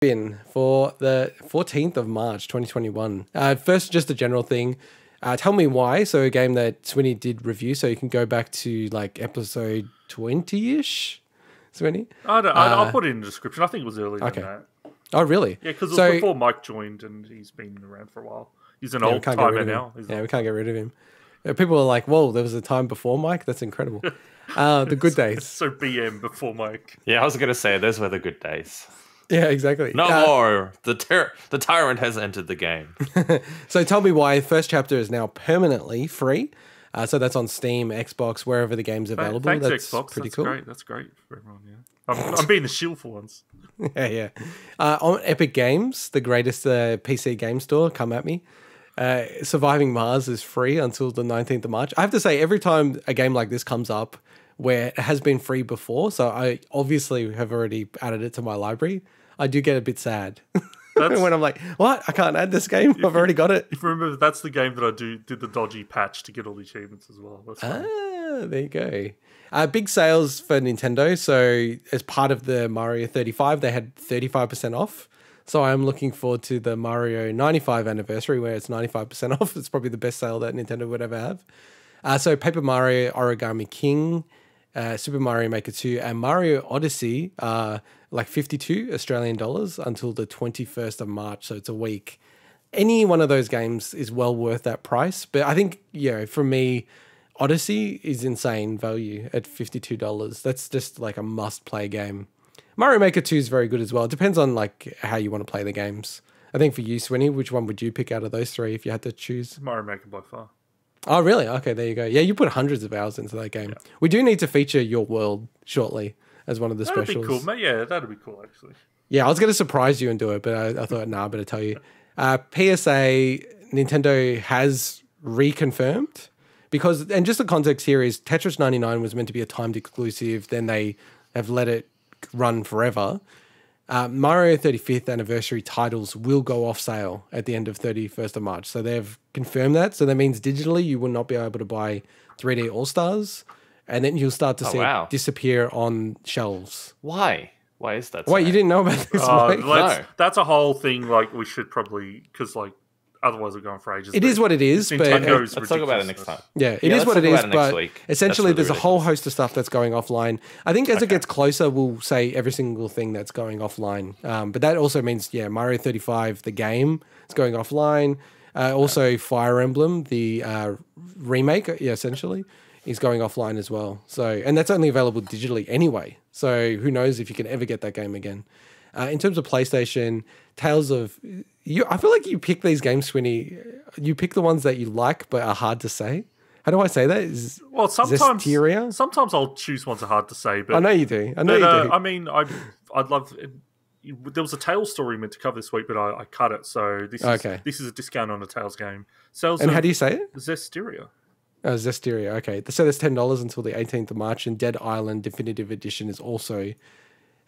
been for the 14th of March 2021. Uh, first, just a general thing. Uh, tell me why. So, a game that Swinny did review, so you can go back to like episode 20 ish. Swinny? I don't, I, I'll put it in the description. I think it was earlier okay. than that. Oh, really? Yeah, because it was So- before Mike joined and he's been around for a while. He's an Yeah, old can't get rid timer now. He's Yeah, we can't get rid of him. Uh, People are like, whoa, there was a time before Mike? That's incredible. Uh, the good days. So BM before Mike. Yeah, I was gonna say those were the good days. Yeah, exactly. No Uh, more. The ter- the tyrant has entered the game. So tell me why first chapter is now permanently free. Uh, so that's on Steam, Xbox, wherever the game's available. Thanks, that's Xbox. pretty That's cool. great. That's great for everyone. Yeah, I'm, I'm being the shield for once. yeah, yeah. Uh, on Epic Games, the greatest uh, PC game store, come at me. Uh, Surviving Mars is free until the 19th of March. I have to say, every time a game like this comes up where it has been free before, so I obviously have already added it to my library, I do get a bit sad. When I'm like, what? I can't add this game? I've already got it. If you remember, that's the game that I do did the dodgy patch to get all the achievements as well. That's. Ah, there you go. Uh, big sales for Nintendo. So, as part of the Mario 35, they had 35% off. So, I'm looking forward to the Mario 95 anniversary where it's 95% off. It's probably the best sale that Nintendo would ever have. Uh, so, Paper Mario Origami King, uh, Super Mario Maker 2, and Mario Odyssey are like 52 Australian dollars until the 21st of March. So, it's a week any one of those games is well worth that price. But I think, you know, for me, Odyssey is insane value at $52. That's just like a must play game. Mario Maker 2 is very good as well. It depends on like how you want to play the games. I think for you, Swinny, which one would you pick out of those three if you had to choose? Mario Maker by far. Oh, really? Okay, there you go. Yeah, you put hundreds of hours into that game. We do need to feature your world shortly as one of the That'd specials. be cool, mate. Yeah, that'd be cool actually. Yeah, I was going to surprise you and do it, but I, I thought, nah, I better tell you. Uh, PSA, Nintendo has reconfirmed because, and just the context here is Tetris 99 was meant to be a timed exclusive, then they have let it run forever. Uh, Mario 35th anniversary titles will go off sale at the end of 31st of March. So they've confirmed that. So that means digitally you will not be able to buy 3D All Stars, and then you'll start to see wow. it disappear on shelves. Why? Why is that? Wait, so? you didn't know about this? Uh, No. That's a whole thing. Like we should probably because like otherwise we're going for ages. It is what it is, but Let's talk about it next time. Yeah, it Yeah, is what it talk is, about it but week. essentially That's there's a whole host of stuff that's going offline. I think as it gets closer, we'll say every single thing that's going offline. Um, but that also means, yeah, Mario 35, the game, is going offline. Uh, also, Fire Emblem, the uh, remake, yeah, essentially, is going offline as well. So, and that's only available digitally anyway. So, who knows if you can ever get that game again. Uh, in terms of PlayStation, Tales of you, I feel like you pick these games, Swinny. You pick the ones that you like but are hard to say. How do I say that? Is Well, sometimes Zestiria? sometimes I'll choose ones that are hard to say, but I know you do. I know but, you uh, do. I mean, I I'd love. There was a Tales story meant to cover this week, but I, I cut it. So this is Okay. this is a discount on a Tales game. Sales and how do you say it? Zestiria. Oh, Zestiria. Okay, so there's ten dollars until the 18th of March, and Dead Island Definitive Edition is also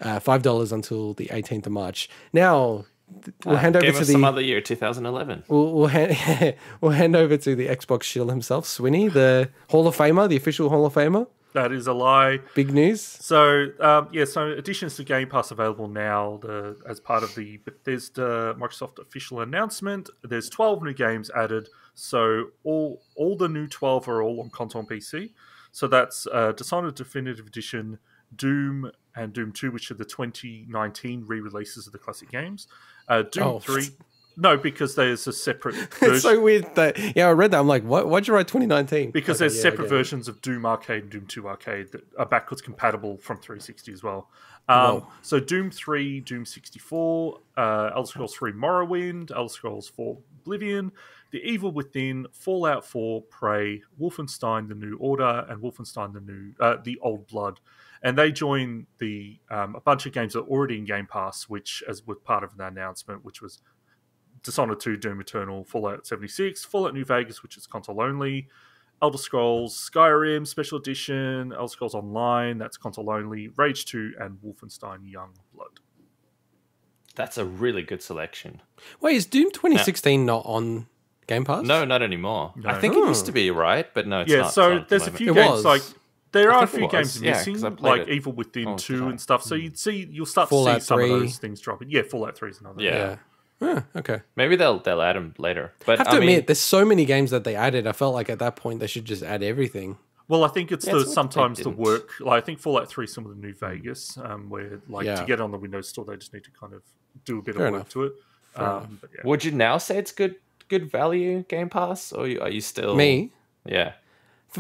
uh, five dollars until the 18th of March. Now we'll hand over to the some other year, 2011. We'll, we'll, hand, we'll hand over to the Xbox shill himself, Swinny, the Hall of Famer, the official Hall of Famer. That is a lie. Big news. So um, yeah, so additions to Game Pass available now the, as part of the Bethesda Microsoft official announcement. There's 12 new games added. So all all the new 12 are all on console and PC. So that's uh, Dishonored Definitive Edition, Doom, and Doom 2, which are the 2019 re-releases of the classic games. Uh, Doom Oh. 3. No, because there's a separate It's version. so weird that yeah, I read that. I'm like, what? Why'd you write 2019? because Okay, there's yeah, separate versions of Doom Arcade and Doom 2 Arcade that are backwards compatible from 360 as well. Um, so Doom 3, Doom 64, uh, Elder Scrolls 3 Morrowind, Elder Scrolls 4 Oblivion, The Evil Within, Fallout 4, Prey, Wolfenstein: The New Order, and Wolfenstein: The New uh, The Old Blood. And they join the um, a bunch of games that are already in Game Pass, which as was part of the announcement, which was Dishonored 2, Doom Eternal, Fallout 76, Fallout New Vegas, which is console only, Elder Scrolls, Skyrim Special Edition, Elder Scrolls Online, that's console only, Rage 2, and Wolfenstein Young Blood. That's a really good selection. Wait, is Doom 2016 not on Game Pass? No, not anymore. I No. think it used to be right, but no, it's yeah, not. so not at the there's a few It games was. like There I are a few games yeah, 'cause missing, like it Evil Within all two time. and stuff. So you'd see, you'll start to Fallout see some 3. of those things dropping. Yeah, Fallout Three is another. Yeah. Yeah. Yeah, okay. Maybe they'll they'll add them later. But I have to I mean, admit, there's so many games that they added. I felt like at that point they should just add everything. Well, I think it's Yeah, the it's sometimes the work. Like I think Fallout Three, some of the New Vegas, um, where like Yeah. to get on the Windows Store, they just need to kind of do a bit Fair of work enough. to it. Um, but yeah. would you now say it's good good value Game Pass, or you- are you still Me, Yeah,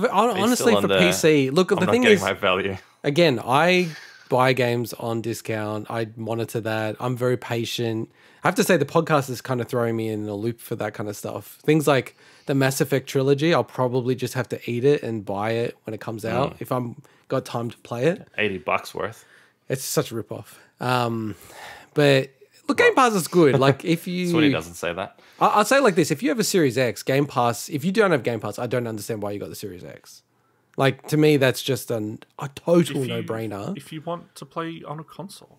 for, honestly, for the- PC, look, I'm the thing getting is, my value. again, I buy games on discount. I monitor that. I'm very patient. I have to say, the podcast is kind of throwing me in a loop for that kind of stuff. Things like the Mass Effect trilogy, I'll probably just have to eat it and buy it when it comes out if I'm got time to play it. Eighty bucks worth. It's such a ripoff. Um, but look, Game Pass is good. Like if you, Swinny doesn't say that. I- I'll say it like this: if you have a Series X, Game Pass. If you don't have Game Pass, I don't understand why you got the Series X. Like to me, that's just an, a total If you- no-brainer. If you want to play on a console,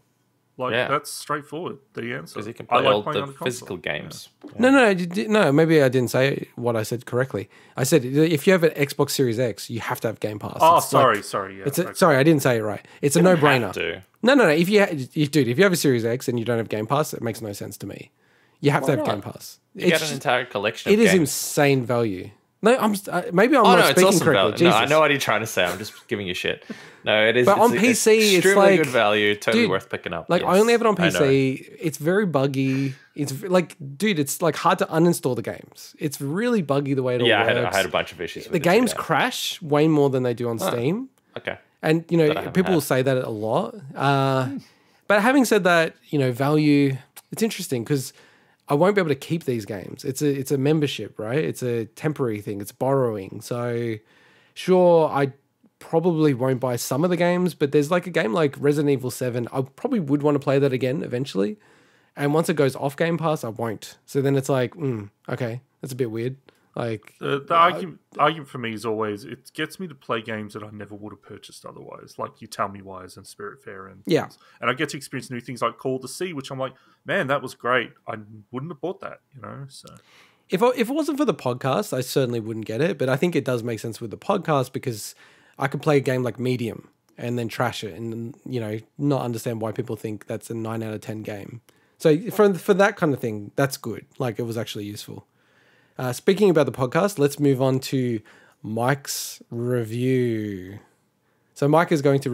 like Yeah. that's straightforward. The answer. Because you can I like all playing the on a console. physical games. No, no, no, no. Maybe I didn't say what I said correctly. I said if you have an Xbox Series X, you have to have Game Pass. Oh, It's sorry, like- sorry. Yeah, it's a, okay. sorry, I didn't say it right. It's a no-brainer. Have to. No, no, no. If you, if, dude, if you have a Series X and you don't have Game Pass, it makes no sense to me. You have to have not? Game Pass. You It's get an just- entire collection. it of is games. insane value. No, I'm uh, maybe I'm Oh not no, it's speaking awesome correctly. value. No, I know what you're trying to say. I'm just giving you shit. No, it is. But on PC, it's like- good value. Totally dude, worth picking up. Like I only have it on PC. It's very buggy. It's like, dude, it's like hard to uninstall the games. It's really buggy the way it all Yeah, I works. had, I had a bunch of issues. With the games yeah. crash way more than they do on Steam. Okay. And you know, I people will say that a lot. Uh, but having said that, you know, value. It's interesting because I won't be able to keep these games. It's a it's a membership, right? It's a temporary thing. It's borrowing. So, sure, I probably won't buy some of the games, but there's like a game like Resident Evil Seven. I probably would want to play that again eventually. And once it goes off Game Pass, I won't. So then it's like, mm, okay, that's a bit weird. Like, The, the argument, argument for me is always it gets me to play games that I never would have purchased otherwise, like you tell me why's and Spiritfarer and Yeah. things. and I get to experience new things like Call of the Sea, which I'm like, man, that was great. I wouldn't have bought that, you know. So If I, if it wasn't for the podcast, I certainly wouldn't get it. But I think it does make sense with the podcast because I could play a game like Medium and then trash it, and you know not understand why people think that's a nine out of ten game. So for for that kind of thing, that's good. Like it was actually useful. Uh, speaking about the podcast, let's move on to Mike's review. So Mike is going to